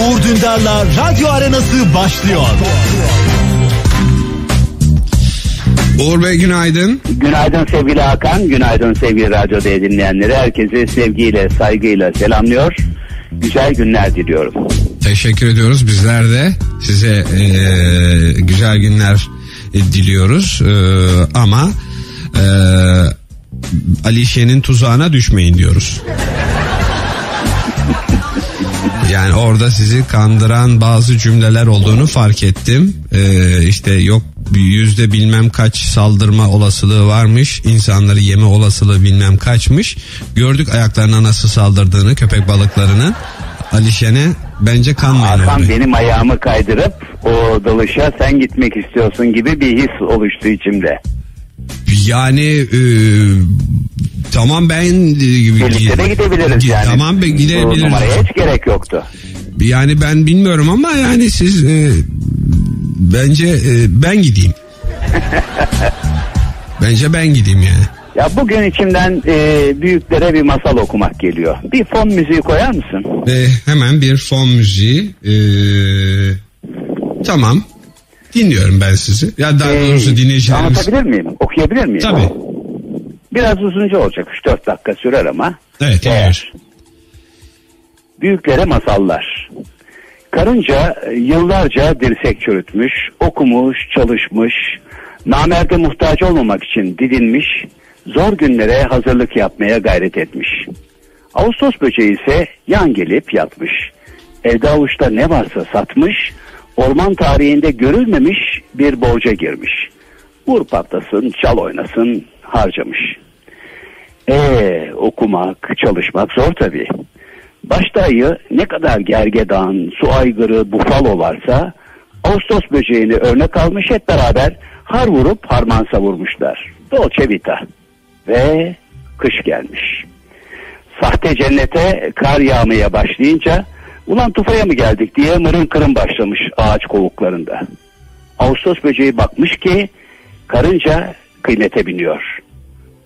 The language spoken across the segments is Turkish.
Uğur Dündar'la Radyo Arenası başlıyor. Uğur Bey günaydın. Günaydın sevgili Hakan, günaydın sevgili radyoda dinleyenleri. Herkese sevgiyle, saygıyla selamlıyor. Güzel günler diliyorum. Teşekkür ediyoruz. Bizler de size e, güzel günler diliyoruz. E, ama e, Alişe'nin tuzağına düşmeyin diyoruz. Yani orada sizi kandıran bazı cümleler olduğunu fark ettim. Ee, işte yok yüzde bilmem kaç saldırma olasılığı varmış. insanları yeme olasılığı bilmem kaçmış. Gördük ayaklarına nasıl saldırdığını köpek balıklarının. Alişen'e bence kanmayın. Hakan benim ayağımı kaydırıp o dalışa sen gitmek istiyorsun gibi bir his oluştu içimde. Yani e, tamam ben e, Birlikte de gidebiliriz yani. Tamam be Bu gidebiliriz. numaraya hiç gerek yoktu. Yani ben bilmiyorum ama yani siz e, bence e, ben gideyim. bence ben gideyim yani. Ya bugün içimden e, büyüklere bir masal okumak geliyor. Bir fon müziği koyar mısın? Ve hemen bir fon müziği. e, tamam. Dinliyorum ben sizi. Ya daha Ee, doğrusu dinleyicilerimiz. Anlatabilir miyim? Okuyabilir miyim? Tabii. Biraz uzunca olacak 3-4 dakika sürer ama. Evet, Eğer. Büyüklere masallar. Karınca e, yıllarca dirsek çürütmüş, okumuş, çalışmış, namerde muhtaç olmamak için didinmiş, zor günlere hazırlık yapmaya gayret etmiş. Ağustos böceği ise yan gelip yatmış. Elde avuçta ne varsa satmış, orman tarihinde görülmemiş bir borca girmiş. Vur patlasın, çal oynasın, harcamış. Ee, okumak, çalışmak zor tabii. Başta ayı ne kadar gergedan, su aygırı, bufalo varsa Ağustos böceğini örnek almış hep beraber har vurup harman savurmuşlar. Dolce Vita. Ve kış gelmiş. Sahte cennete kar yağmaya başlayınca ulan tufaya mı geldik diye mırın kırın başlamış ağaç kovuklarında. Ağustos böceği bakmış ki karınca kıymete biniyor.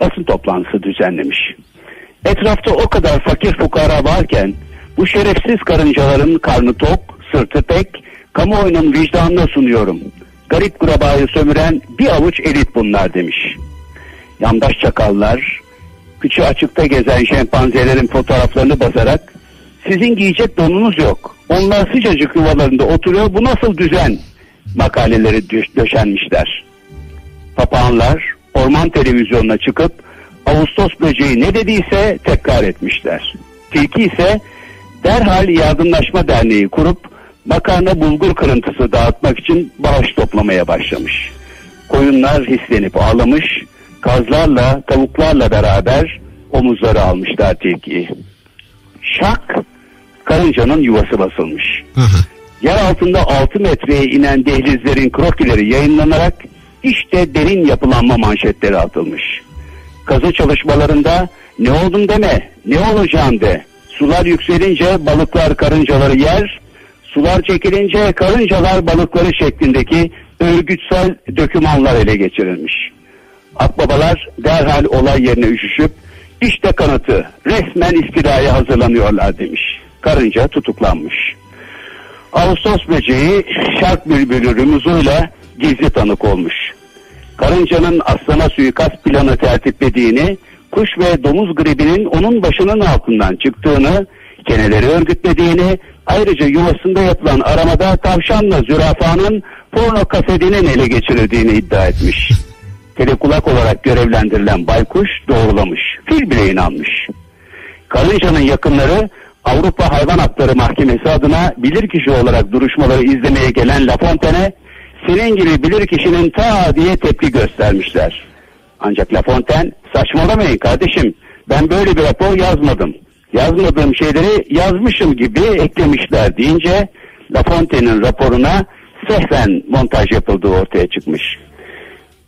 Basın toplantısı düzenlemiş. Etrafta o kadar fakir fukara varken bu şerefsiz karıncaların karnı tok, sırtı pek, kamuoyunun vicdanına sunuyorum. Garip kurabayı sömüren bir avuç elit bunlar demiş. Yandaş çakallar, kıçı açıkta gezen şempanzelerin fotoğraflarını basarak sizin giyecek donunuz yok. Onlar sıcacık yuvalarında oturuyor. Bu nasıl düzen? Makaleleri dö- döşenmişler. Papağanlar orman televizyonuna çıkıp Ağustos böceği ne dediyse tekrar etmişler. Tilki ise derhal yardımlaşma derneği kurup makarna bulgur kırıntısı dağıtmak için bağış toplamaya başlamış. Koyunlar hislenip ağlamış, kazlarla tavuklarla beraber omuzları almışlar tilkiyi. Şak, karıncanın yuvası basılmış. Yer altında 6 metreye inen dehlizlerin krokileri yayınlanarak işte derin yapılanma manşetleri atılmış. Kazı çalışmalarında ne oldum deme, ne olacağım de. Sular yükselince balıklar karıncaları yer, sular çekilince karıncalar balıkları şeklindeki örgütsel dökümanlar ele geçirilmiş. Akbabalar derhal olay yerine üşüşüp işte kanıtı resmen istilaya hazırlanıyorlar demiş. Karınca tutuklanmış. Ağustos böceği şark bülbülü rumuzuyla gizli tanık olmuş. Karıncanın aslana suikast planı tertiplediğini, kuş ve domuz gribinin onun başının altından çıktığını, keneleri örgütlediğini, ayrıca yuvasında yapılan aramada tavşanla zürafanın porno kasetinin ele geçirildiğini iddia etmiş. Telekulak olarak görevlendirilen baykuş doğrulamış. Fil bile inanmış. Karınca'nın yakınları Avrupa Hayvan Hakları Mahkemesi adına bilirkişi olarak duruşmaları izlemeye gelen La Fontaine senin gibi bilirkişinin ta diye tepki göstermişler. Ancak La Fontaine saçmalamayın kardeşim ben böyle bir rapor yazmadım. Yazmadığım şeyleri yazmışım gibi eklemişler deyince La Fontaine'in raporuna sehven montaj yapıldığı ortaya çıkmış.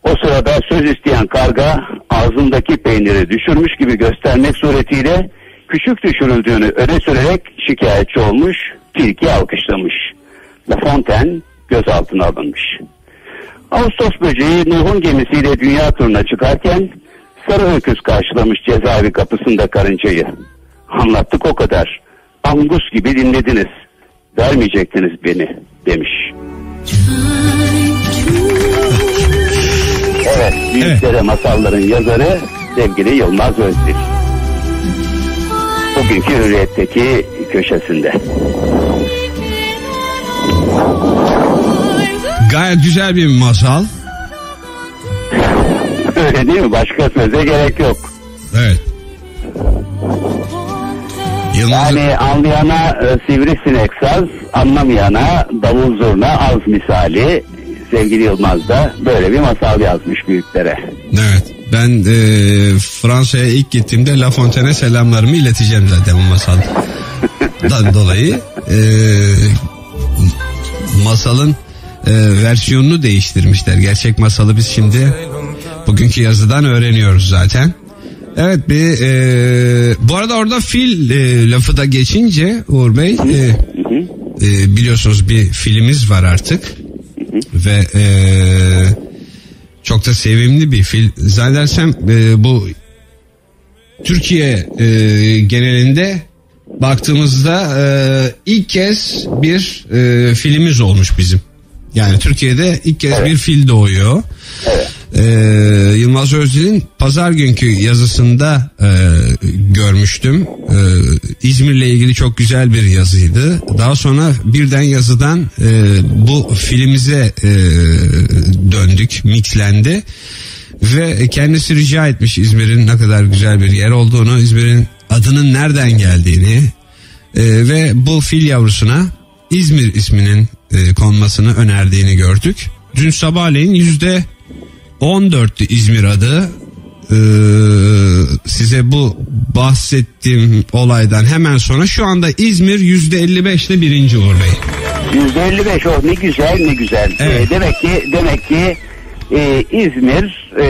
O sırada söz isteyen karga ağzındaki peyniri düşürmüş gibi göstermek suretiyle küçük düşürüldüğünü öne sürerek şikayetçi olmuş, tilki alkışlamış. La Fontaine gözaltına alınmış. Ağustos böceği Nuh'un gemisiyle dünya turuna çıkarken Sarı öküz karşılamış cezaevi kapısında karıncayı. Anlattık o kadar. Angus gibi dinlediniz. Vermeyecektiniz beni demiş. Evet, büyüklere masalların yazarı sevgili Yılmaz Özdil. Bugünkü Hürriyet'teki köşesinde. Gayet güzel bir masal. Öyle değil mi? Başka söze gerek yok. Evet. Yılmaz Yani anlayana e, sivrisinek saz, anlamayana davul zurna az misali. Sevgili Yılmaz da böyle bir masal yazmış büyüklere. Evet. Ben e, Fransa'ya ilk gittiğimde La Fontaine'e selamlarımı ileteceğim zaten bu masaldan dolayı. E, masalın e, versiyonunu değiştirmişler. Gerçek masalı biz şimdi bugünkü yazıdan öğreniyoruz zaten. Evet bir e, bu arada orada fil e, lafı da geçince Uğur Bey e, e, biliyorsunuz bir filmimiz var artık ve e, çok da sevimli bir fil. Zannedersem e, bu Türkiye e, genelinde baktığımızda e, ilk kez bir e, filmimiz olmuş bizim. Yani Türkiye'de ilk kez bir fil doğuyor. Ee, Yılmaz Özdil'in pazar günkü yazısında e, görmüştüm. Ee, İzmir'le ilgili çok güzel bir yazıydı. Daha sonra birden yazıdan e, bu filmize e, döndük, mixlendi. Ve kendisi rica etmiş İzmir'in ne kadar güzel bir yer olduğunu, İzmir'in adının nereden geldiğini e, ve bu fil yavrusuna İzmir isminin e, konmasını önerdiğini gördük. Dün sabahleyin yüzde 14'tü İzmir adı. Ee, size bu bahsettiğim olaydan hemen sonra şu anda İzmir yüzde 55 ile birinci Uğur Bey. %55 o ne güzel ne güzel. Evet. Ee, demek ki demek ki e, İzmir e,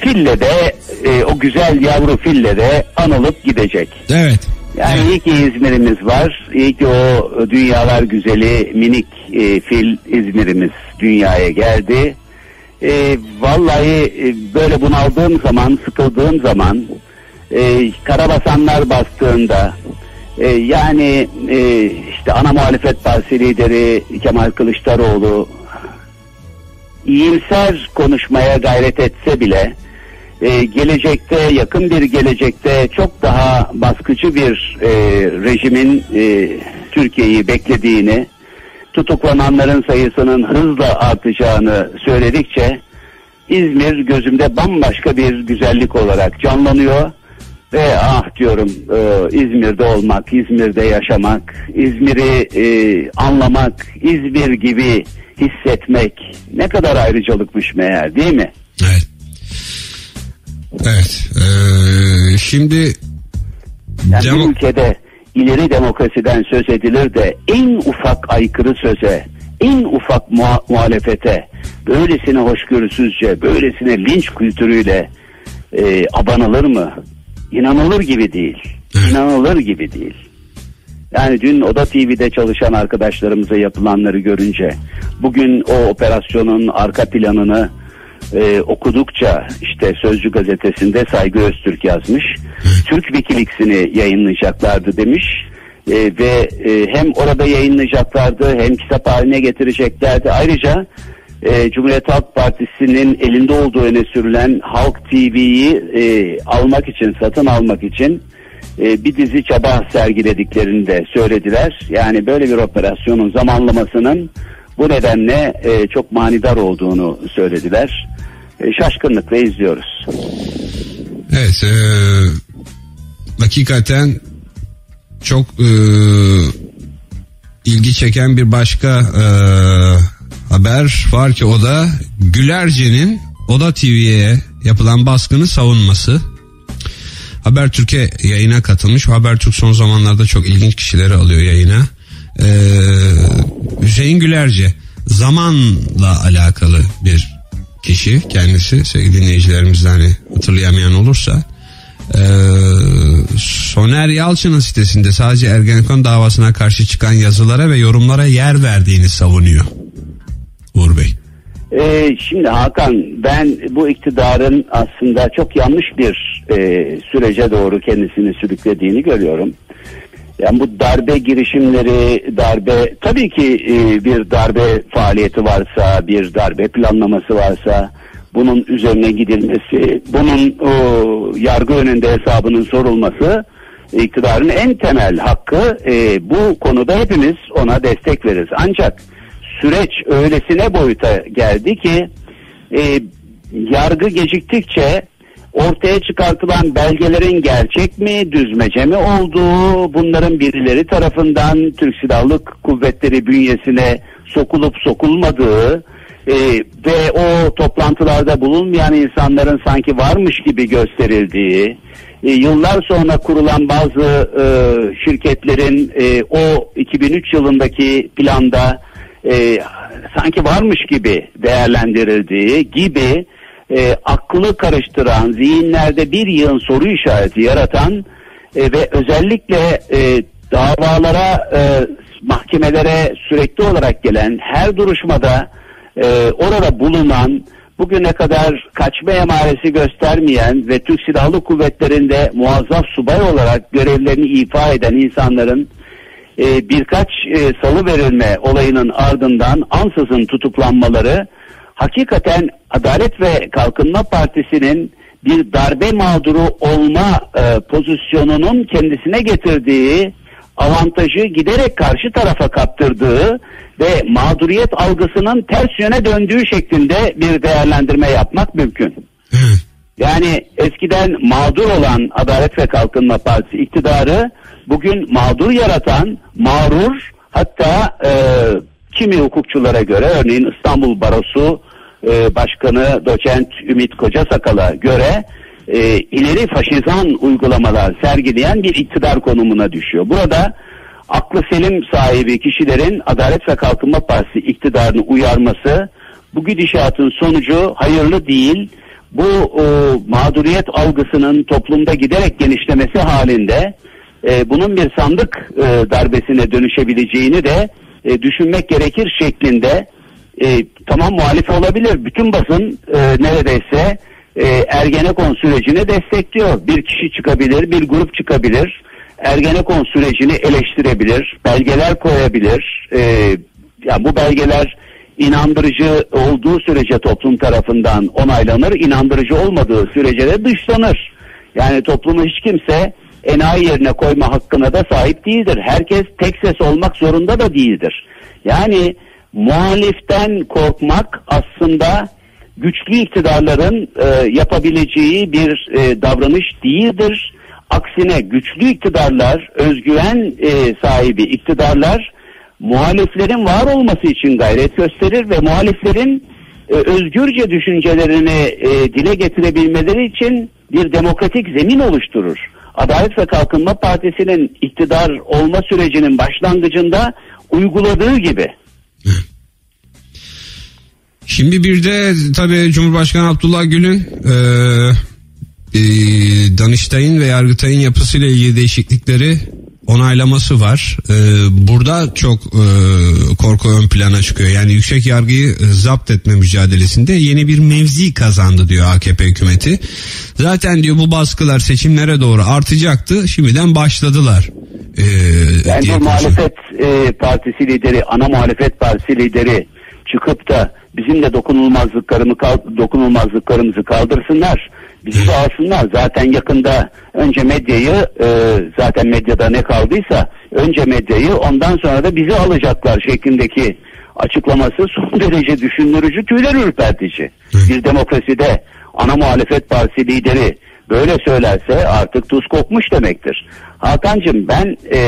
fille de e, o güzel yavru fille de anılıp gidecek. Evet. Yani iyi ki İzmir'imiz var. İyi ki o dünyalar güzeli minik e, fil İzmir'imiz dünyaya geldi. E, vallahi e, böyle bunaldığım zaman, sıkıldığım zaman, e, karabasanlar bastığında, e, yani e, işte ana muhalefet partisi lideri Kemal Kılıçdaroğlu iyimser konuşmaya gayret etse bile e, gelecekte yakın bir gelecekte çok daha baskıcı bir e, rejimin e, Türkiye'yi beklediğini tutuklananların sayısının hızla artacağını söyledikçe İzmir gözümde bambaşka bir güzellik olarak canlanıyor ve ah diyorum e, İzmir'de olmak, İzmir'de yaşamak, İzmir'i e, anlamak, İzmir gibi hissetmek ne kadar ayrıcalıkmış meğer değil mi? Evet. Ee, şimdi Yani Demo- bir ülkede ileri demokrasiden söz edilir de en ufak aykırı söze, en ufak muha- muhalefete böylesine hoşgörüsüzce, böylesine linç kültürüyle e, abanılır mı? İnanılır gibi değil. İnanılır gibi değil. Yani dün Oda TV'de çalışan arkadaşlarımıza yapılanları görünce bugün o operasyonun arka planını e, okudukça işte Sözcü gazetesinde Saygı Öztürk yazmış. Türk Wikileaks'ini yayınlayacaklardı demiş. E, ve e, hem orada yayınlayacaklardı hem kitap haline getireceklerdi. Ayrıca e, Cumhuriyet Halk Partisi'nin elinde olduğu öne sürülen Halk TV'yi e, almak için, satın almak için e, bir dizi çaba sergilediklerini de söylediler. Yani böyle bir operasyonun zamanlamasının bu nedenle e, çok manidar olduğunu söylediler. E, şaşkınlıkla izliyoruz. Evet, e, hakikaten çok e, ilgi çeken bir başka e, haber var ki o da Gülerce'nin Oda TV'ye yapılan baskını savunması. Habertürk'e yayına katılmış. Habertürk son zamanlarda çok ilginç kişileri alıyor yayına. Ee, Hüseyin Gülerce zamanla alakalı bir kişi kendisi sevgili dinleyicilerimizden hani hatırlayamayan olursa ee, Soner Yalçın'ın sitesinde sadece Ergenekon davasına karşı çıkan yazılara ve yorumlara yer verdiğini savunuyor Uğur Bey. Ee, şimdi Hakan ben bu iktidarın aslında çok yanlış bir e, sürece doğru kendisini sürüklediğini görüyorum. Yani bu darbe girişimleri, darbe tabii ki e, bir darbe faaliyeti varsa, bir darbe planlaması varsa bunun üzerine gidilmesi, bunun o, yargı önünde hesabının sorulması iktidarın en temel hakkı. E, bu konuda hepimiz ona destek veririz. Ancak süreç öylesine boyuta geldi ki e, yargı geciktikçe ortaya çıkartılan belgelerin gerçek mi, düzmece mi olduğu, bunların birileri tarafından Türk Silahlı Kuvvetleri bünyesine sokulup sokulmadığı e, ve o toplantılarda bulunmayan insanların sanki varmış gibi gösterildiği, e, yıllar sonra kurulan bazı e, şirketlerin e, o 2003 yılındaki planda e, sanki varmış gibi değerlendirildiği gibi e, aklı karıştıran, zihinlerde bir yığın soru işareti yaratan e, ve özellikle e, davalara, e, mahkemelere sürekli olarak gelen her duruşmada e, orada bulunan bugüne kadar kaçma emaresi göstermeyen ve Türk Silahlı Kuvvetleri'nde muazzaf subay olarak görevlerini ifa eden insanların e, birkaç e, salı verilme olayının ardından ansızın tutuklanmaları hakikaten Adalet ve Kalkınma Partisi'nin bir darbe mağduru olma e, pozisyonunun kendisine getirdiği avantajı giderek karşı tarafa kaptırdığı ve mağduriyet algısının ters yöne döndüğü şeklinde bir değerlendirme yapmak mümkün. Yani eskiden mağdur olan Adalet ve Kalkınma Partisi iktidarı bugün mağdur yaratan, mağrur hatta e, kimi hukukçulara göre örneğin İstanbul Barosu e, Başkanı Doçent Ümit Kocasakal'a göre e, ileri faşizan uygulamalar sergileyen bir iktidar konumuna düşüyor. Burada aklı selim sahibi kişilerin Adalet ve Kalkınma Partisi iktidarını uyarması bu gidişatın sonucu hayırlı değil. Bu e, mağduriyet algısının toplumda giderek genişlemesi halinde e, bunun bir sandık e, darbesine dönüşebileceğini de e, düşünmek gerekir şeklinde e, tamam muhalif olabilir. Bütün basın e, neredeyse e, Ergenekon sürecini destekliyor. Bir kişi çıkabilir, bir grup çıkabilir. Ergenekon sürecini eleştirebilir, belgeler koyabilir. E, yani bu belgeler inandırıcı olduğu sürece toplum tarafından onaylanır, inandırıcı olmadığı sürece de dışlanır. Yani toplumu hiç kimse enayi yerine koyma hakkına da sahip değildir. Herkes tek ses olmak zorunda da değildir. Yani muhaliften korkmak aslında güçlü iktidarların e, yapabileceği bir e, davranış değildir. Aksine güçlü iktidarlar, özgüven e, sahibi iktidarlar muhaliflerin var olması için gayret gösterir ve muhaliflerin e, özgürce düşüncelerini e, dile getirebilmeleri için bir demokratik zemin oluşturur. Adalet ve Kalkınma Partisi'nin iktidar olma sürecinin başlangıcında uyguladığı gibi. Şimdi bir de tabii Cumhurbaşkanı Abdullah Gül'ün e, e, Danıştay'ın ve Yargıtay'ın yapısıyla ilgili değişiklikleri onaylaması var. Ee, burada çok e, korku ön plana çıkıyor. Yani yüksek yargıyı e, zapt etme mücadelesinde yeni bir mevzi kazandı diyor AKP hükümeti. Zaten diyor bu baskılar seçimlere doğru artacaktı. Şimdiden başladılar. Ee, Bence muhalefet e, partisi lideri, ana muhalefet partisi lideri çıkıp da bizim de dokunulmazlıklarımı dokunulmazlıklarımızı kaldırsınlar bizi de alsınlar. Zaten yakında önce medyayı e, zaten medyada ne kaldıysa önce medyayı ondan sonra da bizi alacaklar şeklindeki açıklaması son derece düşündürücü tüyler ürpertici. Bir demokraside ana muhalefet partisi lideri böyle söylerse artık tuz kokmuş demektir. Hakan'cığım ben e,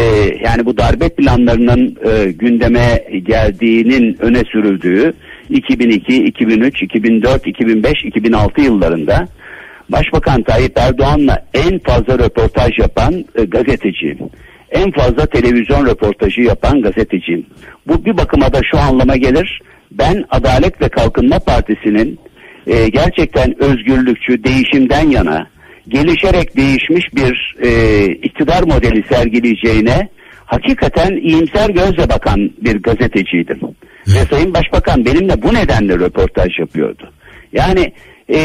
yani bu darbe planlarının e, gündeme geldiğinin öne sürüldüğü 2002, 2003, 2004, 2005, 2006 yıllarında Başbakan Tayyip Erdoğan'la en fazla röportaj yapan e, gazeteciyim. En fazla televizyon röportajı yapan gazeteciyim. Bu bir bakıma da şu anlama gelir. Ben Adalet ve Kalkınma Partisi'nin e, gerçekten özgürlükçü, değişimden yana, gelişerek değişmiş bir e, iktidar modeli sergileyeceğine hakikaten iyimser gözle bakan bir gazeteciydim. Ve Sayın Başbakan benimle bu nedenle röportaj yapıyordu. Yani e,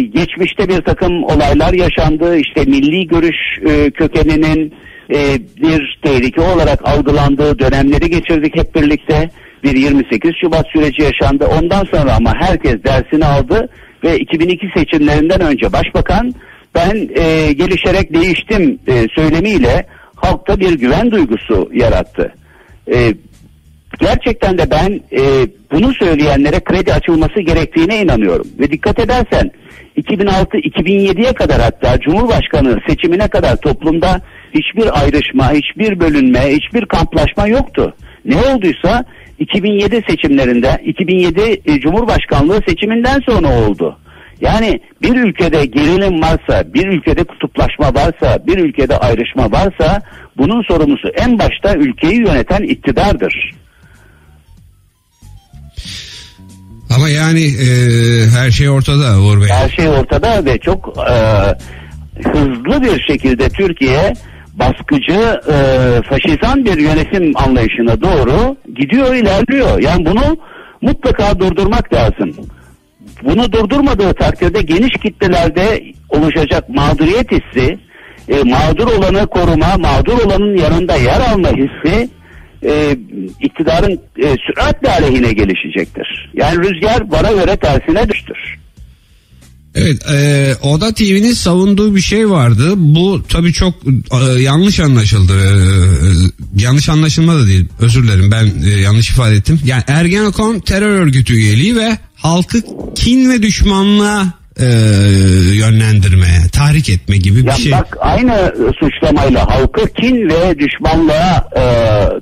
geçmişte bir takım olaylar yaşandı. İşte milli görüş e, kökeninin e, bir tehlike olarak algılandığı dönemleri geçirdik hep birlikte. Bir 28 Şubat süreci yaşandı. Ondan sonra ama herkes dersini aldı ve 2002 seçimlerinden önce Başbakan ben e, gelişerek değiştim e, söylemiyle halkta bir güven duygusu yarattı. E, gerçekten de ben e, bunu söyleyenlere kredi açılması gerektiğine inanıyorum. Ve dikkat edersen 2006-2007'ye kadar hatta Cumhurbaşkanı seçimine kadar toplumda hiçbir ayrışma, hiçbir bölünme, hiçbir kamplaşma yoktu. Ne olduysa 2007 seçimlerinde, 2007 e, Cumhurbaşkanlığı seçiminden sonra oldu. Yani bir ülkede gerilim varsa, bir ülkede kutuplaşma varsa, bir ülkede ayrışma varsa bunun sorumlusu en başta ülkeyi yöneten iktidardır. Ama yani e, her şey ortada Uğur Bey. Her şey ortada ve çok e, hızlı bir şekilde Türkiye baskıcı e, faşizan bir yönetim anlayışına doğru gidiyor ilerliyor. Yani bunu mutlaka durdurmak lazım. Bunu durdurmadığı takdirde geniş kitlelerde oluşacak mağduriyet hissi, e, mağdur olanı koruma, mağdur olanın yanında yer alma hissi e, iktidarın e, süratle aleyhine gelişecektir. Yani rüzgar bana göre tersine düştür. Evet e, Oda TV'nin savunduğu bir şey vardı. Bu tabii çok e, yanlış anlaşıldı. E, yanlış anlaşılma da değil. Özür dilerim ben e, yanlış ifade ettim. Yani Ergenekon terör örgütü üyeliği ve halkı kin ve düşmanlığa e, yönlendirmeye, tahrik etme gibi bir Ya şey. bak aynı suçlamayla halkı kin ve düşmanlığa e,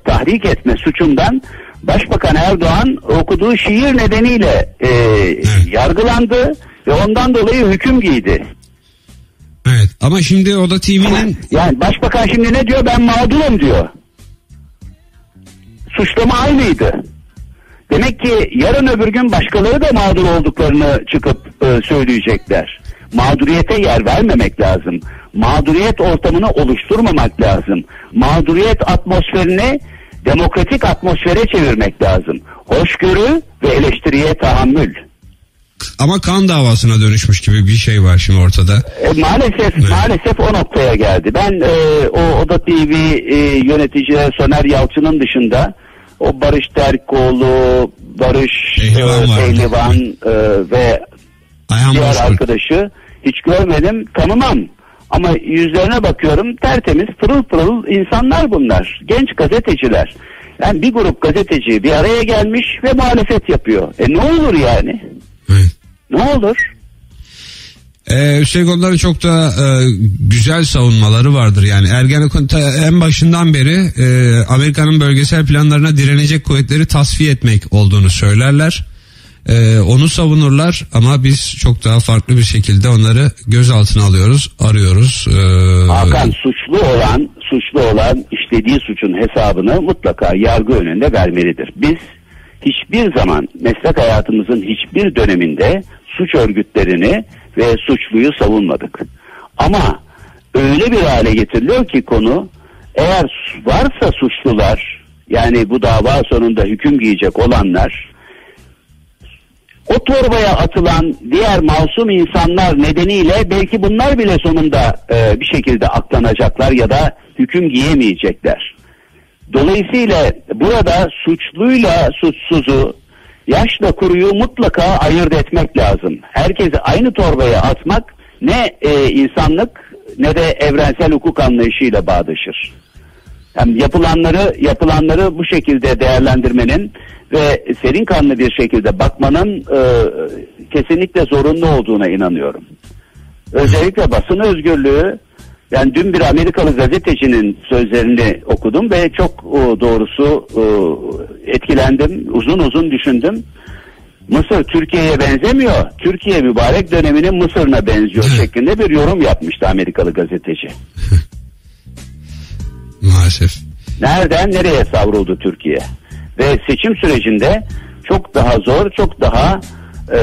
tahrik etme suçundan Başbakan Erdoğan okuduğu şiir nedeniyle e, yargılandı ve ondan dolayı hüküm giydi. Evet ama şimdi Oda TV'nin Yani başbakan şimdi ne diyor? Ben mağdurum diyor. Suçlama aynıydı. Demek ki yarın öbür gün başkaları da mağdur olduklarını çıkıp e, söyleyecekler. Mağduriyete yer vermemek lazım. Mağduriyet ortamını oluşturmamak lazım. Mağduriyet atmosferini demokratik atmosfere çevirmek lazım. Hoşgörü ve eleştiriye tahammül. ama kan davasına dönüşmüş gibi bir şey var şimdi ortada. E, maalesef maalesef o noktaya geldi. Ben e, o Oda TV e, yöneticileri Soner Yalçın'ın dışında o Barış Terkoğlu, Barış Pehlivan e, vardı. Pehlivan e, ve Ayhan diğer Bozkurt. arkadaşı hiç görmedim, tanımam. Ama yüzlerine bakıyorum tertemiz pırıl pırıl insanlar bunlar. Genç gazeteciler. Yani bir grup gazeteci bir araya gelmiş ve muhalefet yapıyor. E ne olur yani? Evet. Ne olur? Ee, üstelik onların çok da e, güzel savunmaları vardır yani Ergenekon en başından beri e, Amerika'nın bölgesel planlarına direnecek kuvvetleri tasfiye etmek olduğunu söylerler. E, onu savunurlar ama biz çok daha farklı bir şekilde onları gözaltına alıyoruz, arıyoruz. E, Hakan suçlu olan suçlu olan işlediği suçun hesabını mutlaka yargı önünde vermelidir. Biz hiçbir zaman meslek hayatımızın hiçbir döneminde suç örgütlerini ve suçluyu savunmadık. Ama öyle bir hale getiriliyor ki konu eğer varsa suçlular yani bu dava sonunda hüküm giyecek olanlar o torbaya atılan diğer masum insanlar nedeniyle belki bunlar bile sonunda e, bir şekilde aklanacaklar ya da hüküm giyemeyecekler. Dolayısıyla burada suçluyla suçsuzu, yaşla kuruyu mutlaka ayırt etmek lazım. Herkesi aynı torbaya atmak ne e, insanlık ne de evrensel hukuk anlayışıyla bağdaşır. Yani yapılanları yapılanları bu şekilde değerlendirmenin ve serin kanlı bir şekilde bakmanın e, kesinlikle zorunlu olduğuna inanıyorum. Özellikle basın özgürlüğü yani dün bir Amerikalı gazetecinin sözlerini okudum ve çok o, doğrusu e, etkilendim. Uzun uzun düşündüm. Mısır Türkiye'ye benzemiyor. Türkiye mübarek döneminin Mısır'ına benziyor şeklinde bir yorum yapmıştı Amerikalı gazeteci. maalesef. Nereden nereye savruldu Türkiye? Ve seçim sürecinde çok daha zor, çok daha e,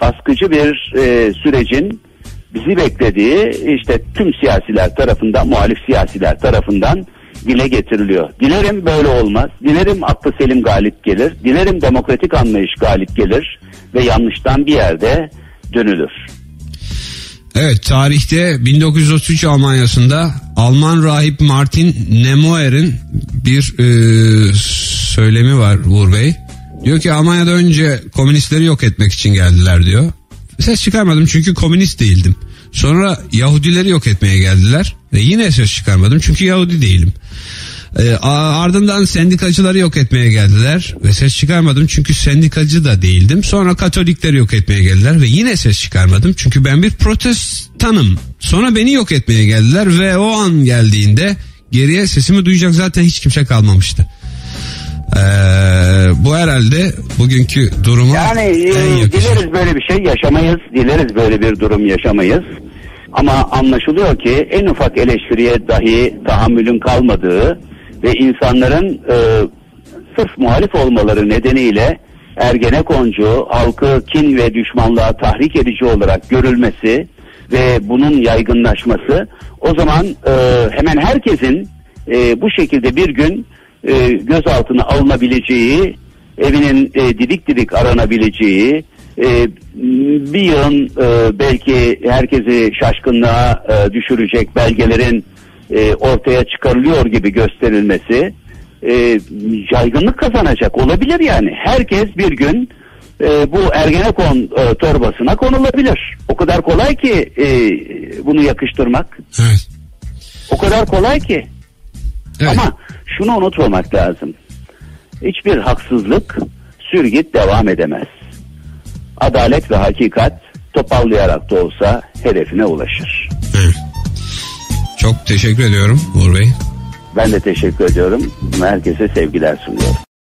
baskıcı bir e, sürecin bizi beklediği işte tüm siyasiler tarafından, muhalif siyasiler tarafından dile getiriliyor. Dilerim böyle olmaz. Dilerim aklı selim galip gelir. Dilerim demokratik anlayış galip gelir ve yanlıştan bir yerde dönülür. Evet tarihte 1933 Almanya'sında Alman rahip Martin Nemoer'in bir e, söylemi var Uğur Bey. Diyor ki Almanya'da önce komünistleri yok etmek için geldiler diyor. Ses çıkarmadım çünkü komünist değildim. Sonra Yahudileri yok etmeye geldiler ve yine ses çıkarmadım çünkü Yahudi değilim. E, ardından sendikacıları yok etmeye geldiler ve ses çıkarmadım çünkü sendikacı da değildim. Sonra Katolikleri yok etmeye geldiler ve yine ses çıkarmadım çünkü ben bir protestanım. Sonra beni yok etmeye geldiler ve o an geldiğinde geriye sesimi duyacak zaten hiç kimse kalmamıştı. Ee, bu herhalde bugünkü durumu yani e, dileriz böyle bir şey yaşamayız dileriz böyle bir durum yaşamayız ama anlaşılıyor ki en ufak eleştiriye dahi tahammülün kalmadığı ve insanların e, sırf muhalif olmaları nedeniyle Ergenekoncu halkı kin ve düşmanlığa tahrik edici olarak görülmesi ve bunun yaygınlaşması o zaman e, hemen herkesin e, bu şekilde bir gün e, gözaltına alınabileceği, evinin e, didik didik aranabileceği, e, bir yığın e, belki herkesi şaşkınlığa e, düşürecek belgelerin e, ortaya çıkarılıyor gibi gösterilmesi e, yaygınlık kazanacak olabilir yani. Herkes bir gün e, bu Ergenekon e, torbasına konulabilir. O kadar kolay ki e, bunu yakıştırmak. Evet. O kadar kolay ki. Evet. Ama şunu unutmamak lazım. Hiçbir haksızlık sürgit devam edemez. Adalet ve hakikat topallayarak da olsa hedefine ulaşır. Evet. Çok teşekkür ediyorum Uğur Bey. Ben de teşekkür ediyorum. Herkese sevgiler sunuyorum.